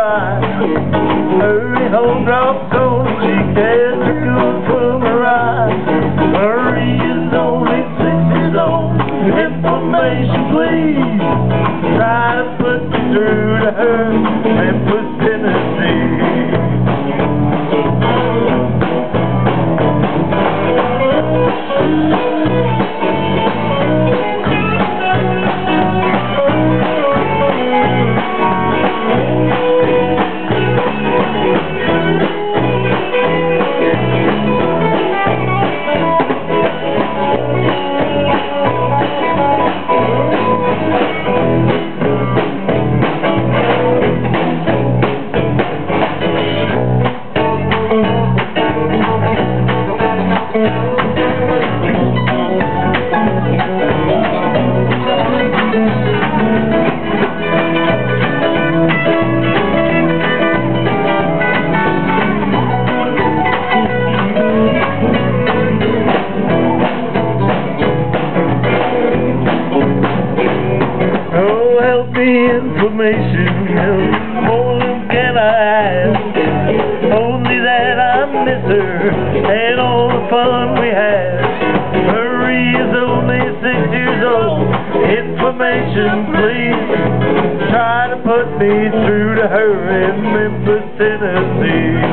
by. Hurry home, drop cold, she a good from her eyes. Marie is only six years old. Information, please. Information, more than can I ask. Only that I miss her and all the fun we had. Marie is only six years old. Information, please. Try to put me through to her in Memphis, Tennessee.